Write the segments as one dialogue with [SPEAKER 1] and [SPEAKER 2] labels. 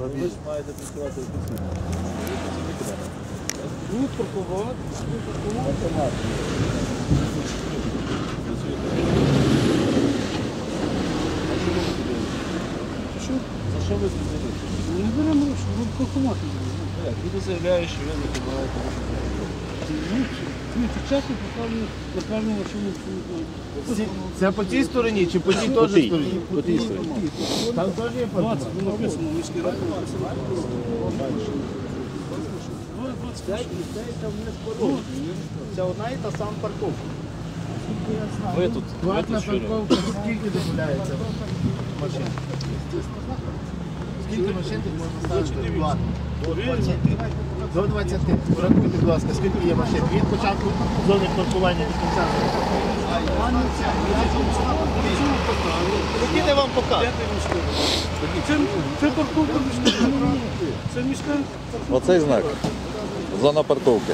[SPEAKER 1] Ви ж маєте працювати офіційно.
[SPEAKER 2] Ну, паркувати, ну, паркувати. Що?
[SPEAKER 1] За що ви змінили?
[SPEAKER 2] Не беремо гроші, ви паркувати.
[SPEAKER 1] Як? Люди заявляють, що ви не підбираєте
[SPEAKER 2] Це
[SPEAKER 3] по тій стороні чи по тій теж стороні?
[SPEAKER 1] По тій стороні.
[SPEAKER 3] Там теж є
[SPEAKER 2] 20, ну написано, район.
[SPEAKER 3] Це одна і та сама парковка.
[SPEAKER 1] Ви тут, ви
[SPEAKER 3] Платна парковка скільки дозволяється машин? Скільки машин тут можна ставити платно? До 20. До 20. Порахуйте, будь ласка, скільки є машин від початку зони паркування до кінця. Які я вам покажу?
[SPEAKER 2] Це, це парковка міська. Це міська
[SPEAKER 4] Оцей знак. Зона парковки.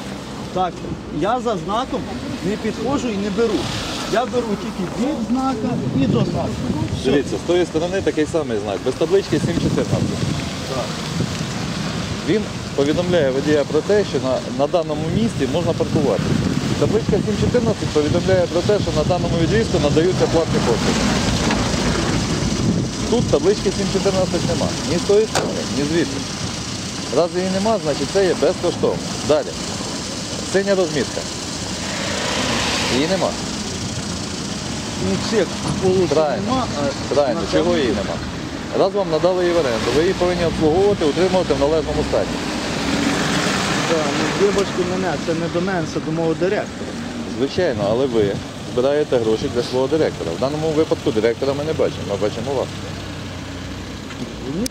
[SPEAKER 3] Так, я за знаком не підходжу і не беру. Я беру тільки від знака і до знака.
[SPEAKER 4] Дивіться, з тої сторони такий самий знак. Без таблички 714. Він повідомляє водія про те, що на, на даному місці можна паркувати. Табличка 714 повідомляє про те, що на даному відрізку надаються платні послуги. Тут таблички 714 нема. Ні з тої сторони, ні звідси. Раз її нема, значить це є безкоштовно. Далі. Синя розмітка. Її нема.
[SPEAKER 3] Ну, цих полосу
[SPEAKER 4] Правильно.
[SPEAKER 3] нема, а
[SPEAKER 4] Правильно, чого її нема? Раз вам надали її в оренду, ви її повинні обслуговувати, утримувати в належному стані.
[SPEAKER 3] Да, ну, вибачте мене, це не до мене, це до мого директора.
[SPEAKER 4] Звичайно, але ви збираєте гроші для свого директора. В даному випадку директора ми не бачимо, ми бачимо вас.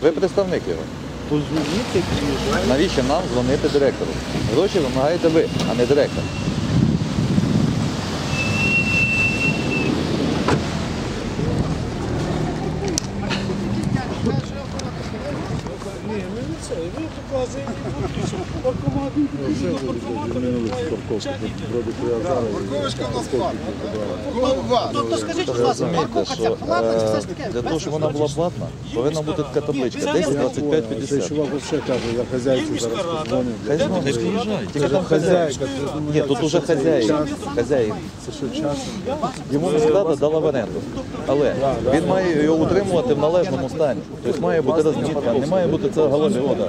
[SPEAKER 4] Ви представник його.
[SPEAKER 3] Позвоніть, як приїжджає.
[SPEAKER 4] Навіщо нам дзвонити директору? Гроші вимагаєте ви, а не директор.
[SPEAKER 2] Absolutely. Ну,
[SPEAKER 5] Тобто скажіть, будь ласка, парковка це платна чи все
[SPEAKER 4] е,
[SPEAKER 5] ж таки?
[SPEAKER 4] для того, щоб вона була платна, повинна бути така табличка 10, 25, 50.
[SPEAKER 1] Чувак взагалі каже, я хазяйці зараз позвоню.
[SPEAKER 4] Тільки там хазяїн. Ні, тут уже хазяїн. Хазяїн.
[SPEAKER 1] Це що, час?
[SPEAKER 4] Йому міськрада дала в оренду. Але він має його утримувати в належному стані. Тобто має бути розмітка, не має бути це галоні вода.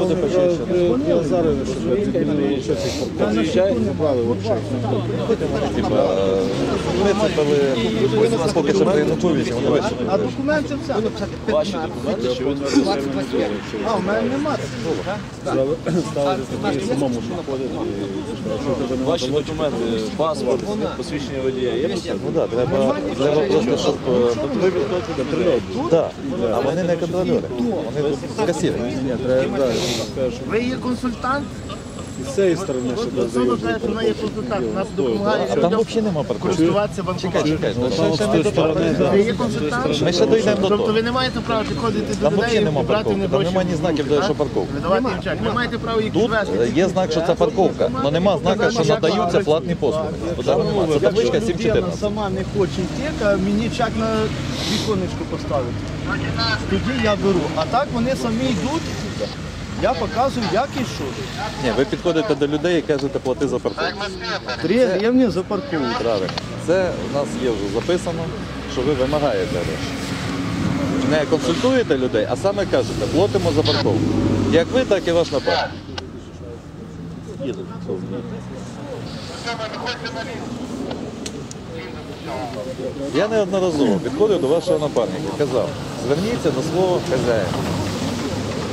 [SPEAKER 4] Бути почищено.
[SPEAKER 1] Я зараз, щоб відмінили ще цих парковок.
[SPEAKER 4] Типа, е, вицепили, поки що при інуковічі.
[SPEAKER 3] А документи все.
[SPEAKER 1] Ваші документи, що ви
[SPEAKER 3] А, в мене немає.
[SPEAKER 1] ставити самому, що. Ваші документи, паспорт, посвідчення водія. Є?
[SPEAKER 4] Ну так, треба, треба просто, щоб... е,
[SPEAKER 1] прильоту.
[SPEAKER 4] Так, а вони не контролюри, вони касіри.
[SPEAKER 1] Ні, треба
[SPEAKER 3] Ви є консультант?
[SPEAKER 1] з цієї сторони, щоб
[SPEAKER 3] От Зона каже, вона є консультант. Вона допомагає
[SPEAKER 4] А там
[SPEAKER 3] людям
[SPEAKER 4] взагалі нема парковки.
[SPEAKER 3] користуватися банкоматом.
[SPEAKER 4] чекай, ну, ще, ще не до того.
[SPEAKER 3] Ви є консультант?
[SPEAKER 4] Ми ще дійдемо до
[SPEAKER 3] Тобто
[SPEAKER 4] того.
[SPEAKER 3] ви не маєте права підходити до
[SPEAKER 4] Там
[SPEAKER 3] людей
[SPEAKER 4] взагалі
[SPEAKER 3] і
[SPEAKER 4] нема
[SPEAKER 3] брати в
[SPEAKER 4] парковки,
[SPEAKER 3] них
[SPEAKER 4] там
[SPEAKER 3] гроші
[SPEAKER 4] нема ні
[SPEAKER 3] в
[SPEAKER 4] знаків,
[SPEAKER 3] руки,
[SPEAKER 4] де що парковка.
[SPEAKER 3] Видавати їм чек. Ви маєте право їх
[SPEAKER 4] Тут
[SPEAKER 3] підвезти.
[SPEAKER 4] е, є знак, що це парковка, але нема знака, що надаються платні послуги. Там нема. Це табличка
[SPEAKER 3] Якщо людина
[SPEAKER 4] 714.
[SPEAKER 3] сама не хоче йти, а мені чек на віконечко поставити. Тоді я беру. А так вони самі йдуть. Я показую, як і що.
[SPEAKER 4] Ні, ви підходите до людей і кажете, плати за парковку.
[SPEAKER 3] Три гривні за парковку.
[SPEAKER 4] Правильно. Це в нас є вже записано, що ви вимагаєте гроші. Не консультуєте людей, а саме кажете, платимо за парковку. Як ви, так і ваш напарник. Я неодноразово підходив до вашого напарника казав, зверніться до свого хазяїна.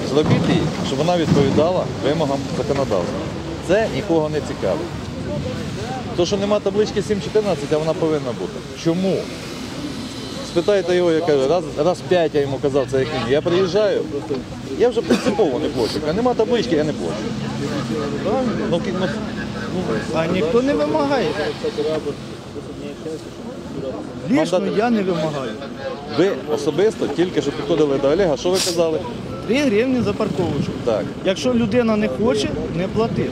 [SPEAKER 4] Зробіть її, щоб вона відповідала вимогам законодавства. Це нікого не цікавить. То, що нема таблички 7.14, а вона повинна бути. Чому? Спитайте його, я кажу, раз, раз п'ять я йому казав, це як він. Я приїжджаю, я вже принципово не плачу. А нема таблички, я не плачу. Ну, ки- ну,
[SPEAKER 3] А ніхто не вимагає. Лічно я не вимагаю.
[SPEAKER 4] ви особисто тільки що підходили до Олега, що ви казали?
[SPEAKER 3] Три гривні за парковочку.
[SPEAKER 4] Так.
[SPEAKER 3] Якщо людина не хоче, не плати.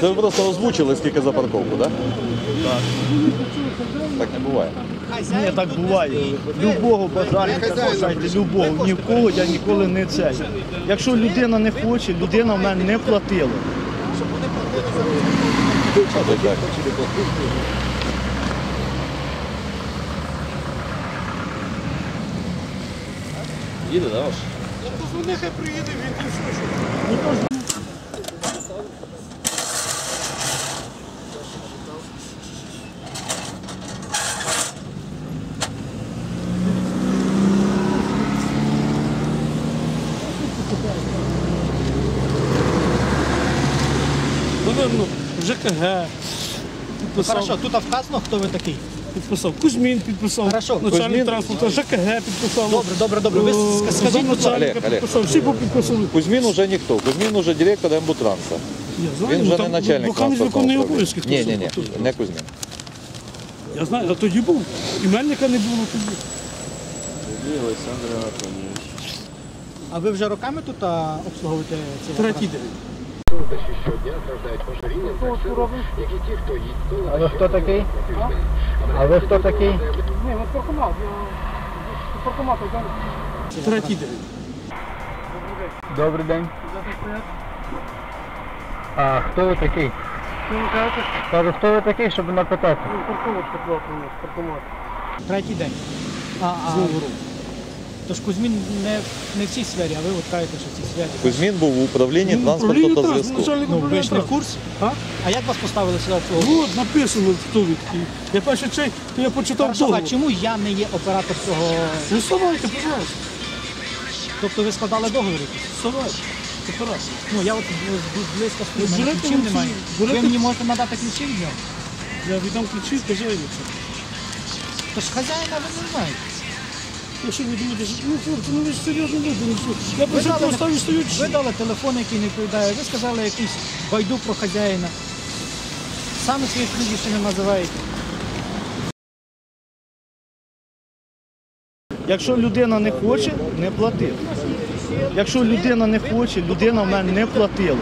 [SPEAKER 4] Це ви просто озвучили, скільки за парковку, так?
[SPEAKER 3] Так.
[SPEAKER 4] Так не буває.
[SPEAKER 3] Ні, так буває. Любого бажальника залишайте, любого. Ні в кого я ніколи не цей. Якщо людина не хоче, людина в мене не платила.
[SPEAKER 4] Так, так. Їде, да, ваш?
[SPEAKER 2] Ну, нехай приїде, він і все. що. Наверно, ЖКГ підписав.
[SPEAKER 5] Хорошо, тут вказано, хто ви такий.
[SPEAKER 2] Підписав. Кузьмін підписав.
[SPEAKER 5] Хорошо.
[SPEAKER 2] Начальник
[SPEAKER 4] Кузьмін-
[SPEAKER 2] транспорту, ЖКГ підписав.
[SPEAKER 5] Добре, добре, добре. Ви
[SPEAKER 2] Е,
[SPEAKER 5] скажіть, будь ласка.
[SPEAKER 2] замначальника
[SPEAKER 4] Олег, Олег.
[SPEAKER 2] підписав. Всі підписали.
[SPEAKER 4] Кузьмін уже ніхто. Кузьмін уже директор Ембутранса.
[SPEAKER 2] Я знаю,
[SPEAKER 4] Він
[SPEAKER 2] ну,
[SPEAKER 4] вже
[SPEAKER 2] там
[SPEAKER 4] не начальник
[SPEAKER 2] Поки не виконує обов'язки.
[SPEAKER 4] Ні, ні, ні, не Кузьмін.
[SPEAKER 2] Я знаю, а тоді був. І Мельника не було тоді.
[SPEAKER 5] А ви вже роками тут а, обслуговуєте ці
[SPEAKER 2] Третій день.
[SPEAKER 5] А ви хто такий? А ви хто такий?
[SPEAKER 2] Ні, на паркомат. Паркомат, Третій день.
[SPEAKER 5] Добрий день. А хто ви такий? Кажу, хто ви такий, щоб напитати?
[SPEAKER 2] Парковочка була у нас, паркомат.
[SPEAKER 5] Третій день. А, а, тож Кузьмін не, не в цій сфері, а ви от кажете, що в цій сфері.
[SPEAKER 4] Кузьмін був у управлінні
[SPEAKER 2] Ну,
[SPEAKER 4] транспорту та зв'язку.
[SPEAKER 5] Ну, ви ж не в курсі?
[SPEAKER 2] А?
[SPEAKER 5] А як вас поставили сюди обслуговувати?
[SPEAKER 2] От написано, хто ви такий. Я перший чай, то я почитав
[SPEAKER 5] Хорошо, а чому я не є оператор цього?
[SPEAKER 2] Ну, вставайте, пожалуйста.
[SPEAKER 5] Тобто ви складали договір? якийсь?
[SPEAKER 2] Вставайте. Операція.
[SPEAKER 5] Ну, я от бл- близько стою, в мене
[SPEAKER 2] Берете
[SPEAKER 5] ключів
[SPEAKER 2] ключі,
[SPEAKER 5] немає. Ви
[SPEAKER 2] берете-
[SPEAKER 5] мені можете надати ключі від нього?
[SPEAKER 2] Я віддам ключі, хазяїну.
[SPEAKER 5] Тож хазяїна ви не знаєте.
[SPEAKER 2] Якщо ви думаєте, що ну, хлопці, ну ви ж серйозно люди, ну що? Я прийшов
[SPEAKER 5] дали-
[SPEAKER 2] поставлю стою.
[SPEAKER 5] Ви дали телефон, який не відповідає, ви сказали якийсь байду про хазяїна. Саме своїх прізвища не називаєте.
[SPEAKER 3] Якщо людина не хоче, не платив. Якщо людина не хоче, людина в мене не платила.